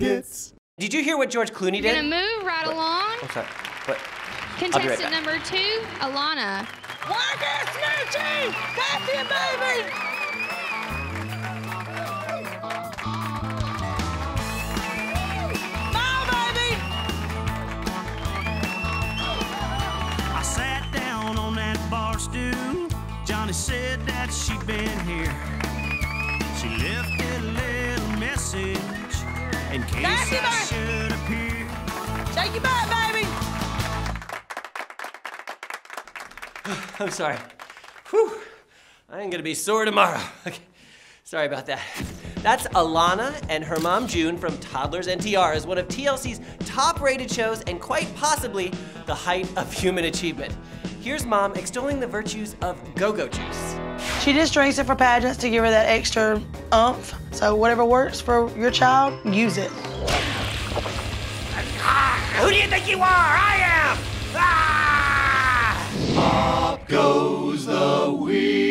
Nuggets. Did you hear what George Clooney We're gonna did? move right along. Oh, sorry. What? be right Contestant back. number two, Alana. I sat down on that bar stool. Johnny said that she'd been here. She left a little message in case I should appear. Shake your butt, baby. I'm sorry. Whew. I ain't gonna be sore tomorrow. Okay. Sorry about that. That's Alana and her mom June from Toddlers and Tiaras, one of TLC's top rated shows and quite possibly the height of human achievement. Here's mom extolling the virtues of go go juice. She just drinks it for pageants to give her that extra umph. So whatever works for your child, use it. Who do you think you are? I am! Ah! Goes the wheel.